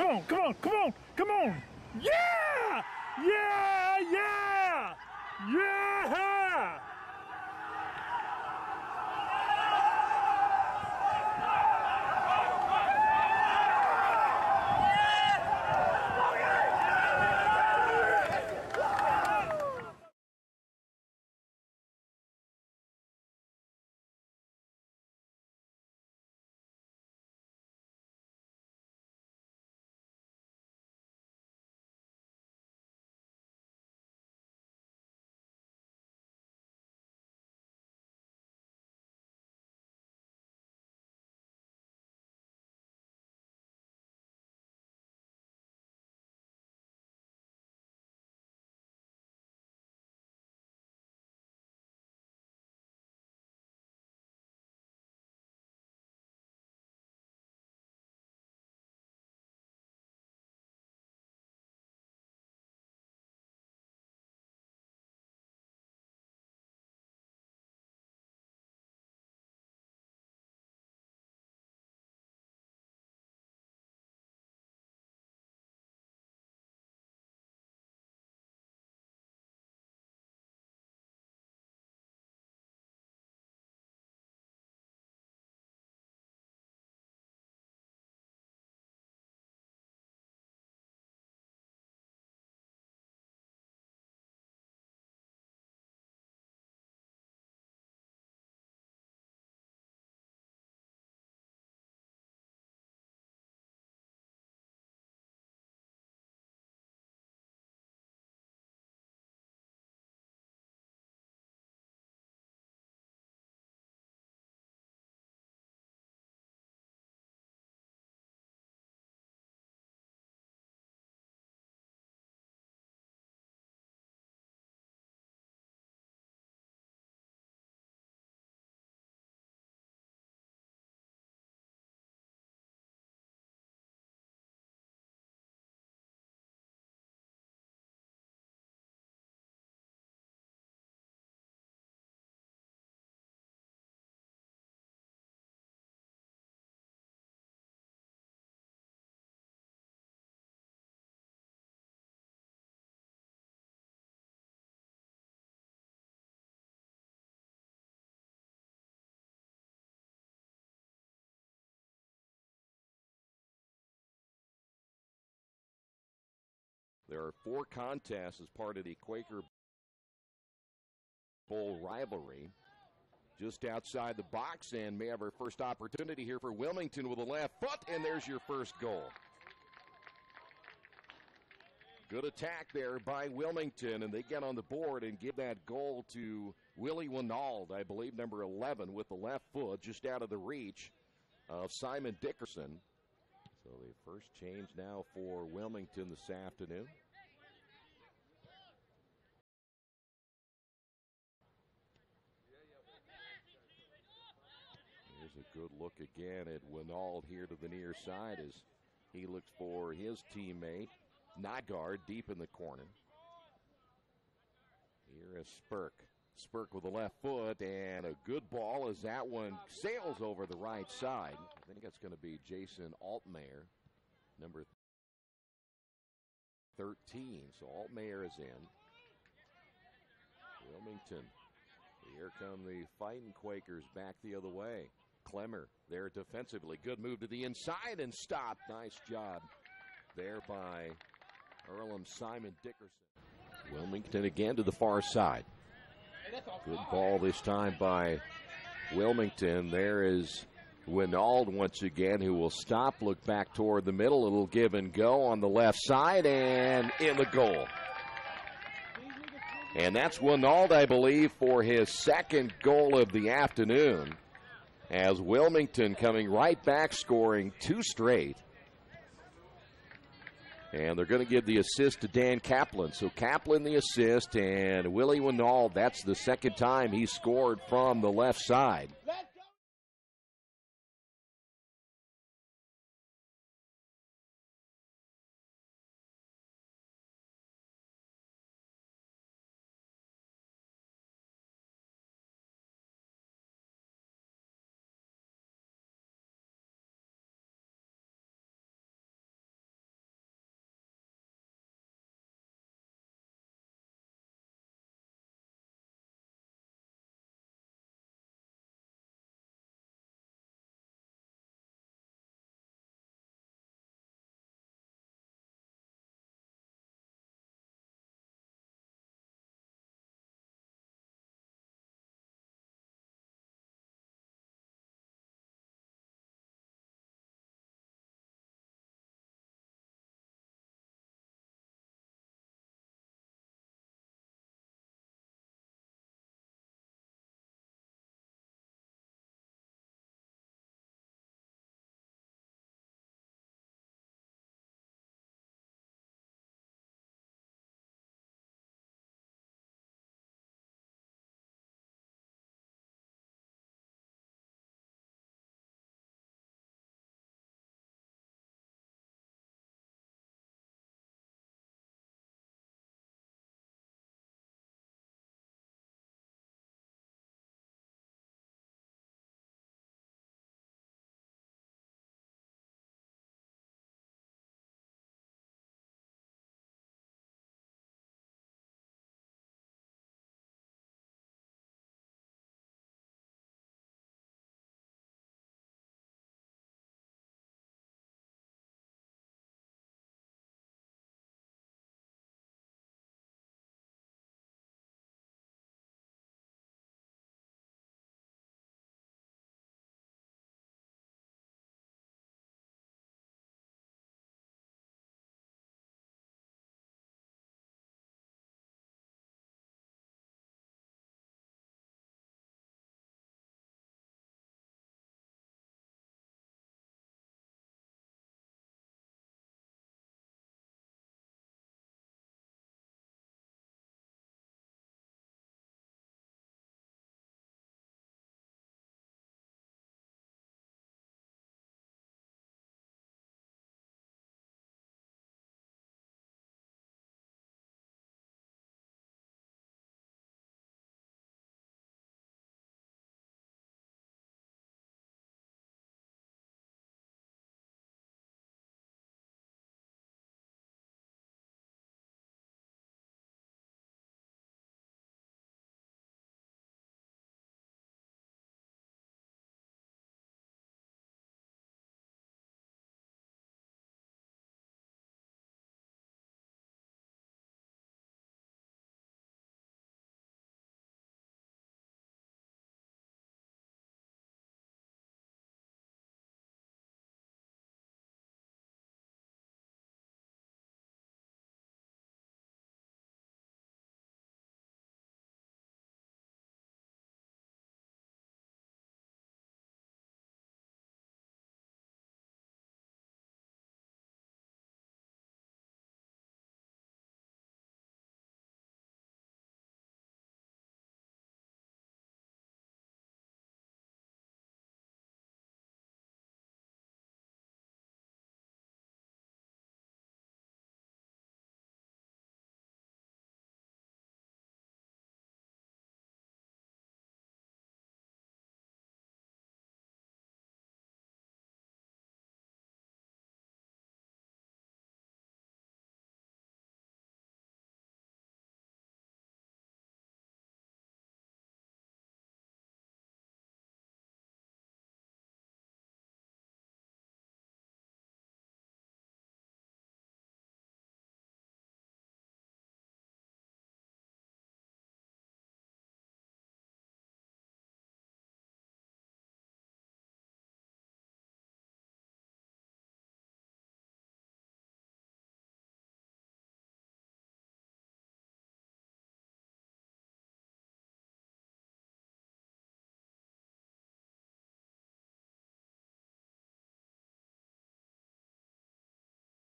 come on, come on, come on, come on. Yeah! Yeah! Yeah! Yeah! There are four contests as part of the Quaker Bowl rivalry. Just outside the box, and may have our first opportunity here for Wilmington with a left foot, and there's your first goal. Good attack there by Wilmington, and they get on the board and give that goal to Willie Winald, I believe, number 11, with the left foot, just out of the reach of Simon Dickerson. So the first change now for Wilmington this afternoon. Here's a good look again at Winald here to the near side as he looks for his teammate, Nygaard, deep in the corner. Here is Spurk. Spurk with the left foot, and a good ball as that one sails over the right side. I think that's going to be Jason Altmaier, number 13. So Altmaier is in. Wilmington. Here come the fighting Quakers back the other way. Clemmer there defensively. Good move to the inside and stop. Nice job there by Earlham Simon Dickerson. Wilmington again to the far side. Good ball this time by Wilmington. There is Winald once again, who will stop, look back toward the middle. It'll give and go on the left side and in the goal. And that's Winald, I believe, for his second goal of the afternoon. As Wilmington coming right back, scoring two straight. And they're going to give the assist to Dan Kaplan. So Kaplan the assist, and Willie Winald, that's the second time he scored from the left side.